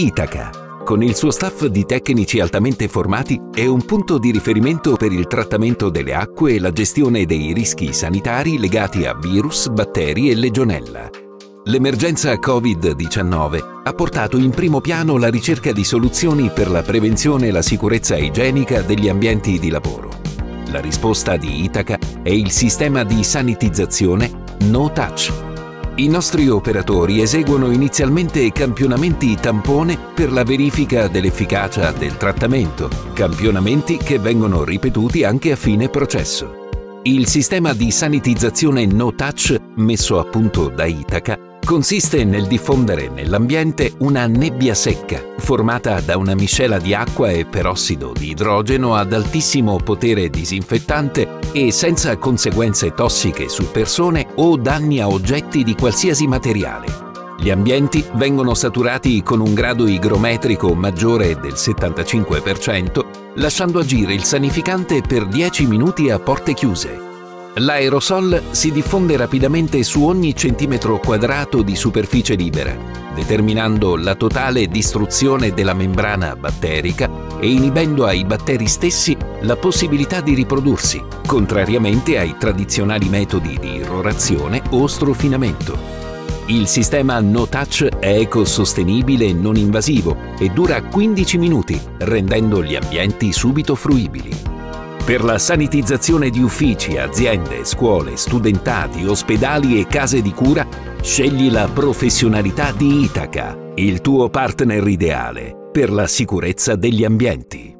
Itaca. Con il suo staff di tecnici altamente formati è un punto di riferimento per il trattamento delle acque e la gestione dei rischi sanitari legati a virus, batteri e legionella. L'emergenza Covid-19 ha portato in primo piano la ricerca di soluzioni per la prevenzione e la sicurezza igienica degli ambienti di lavoro. La risposta di Itaca è il sistema di sanitizzazione No Touch. I nostri operatori eseguono inizialmente campionamenti tampone per la verifica dell'efficacia del trattamento, campionamenti che vengono ripetuti anche a fine processo. Il sistema di sanitizzazione No Touch messo a punto da Itaca consiste nel diffondere nell'ambiente una nebbia secca formata da una miscela di acqua e perossido di idrogeno ad altissimo potere disinfettante e senza conseguenze tossiche su persone o danni a oggetti di qualsiasi materiale. Gli ambienti vengono saturati con un grado igrometrico maggiore del 75%, lasciando agire il sanificante per 10 minuti a porte chiuse. L'aerosol si diffonde rapidamente su ogni centimetro quadrato di superficie libera, determinando la totale distruzione della membrana batterica e inibendo ai batteri stessi la possibilità di riprodursi, contrariamente ai tradizionali metodi di irrorazione o strofinamento. Il sistema No Touch è ecosostenibile e non invasivo e dura 15 minuti, rendendo gli ambienti subito fruibili. Per la sanitizzazione di uffici, aziende, scuole, studentati, ospedali e case di cura, scegli la professionalità di Itaca, il tuo partner ideale per la sicurezza degli ambienti.